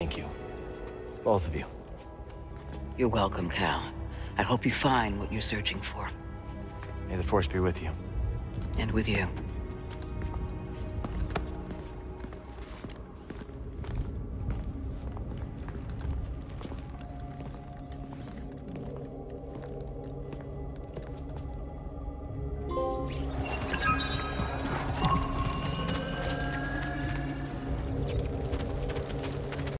Thank you. Both of you. You're welcome, Cal. I hope you find what you're searching for. May the Force be with you. And with you.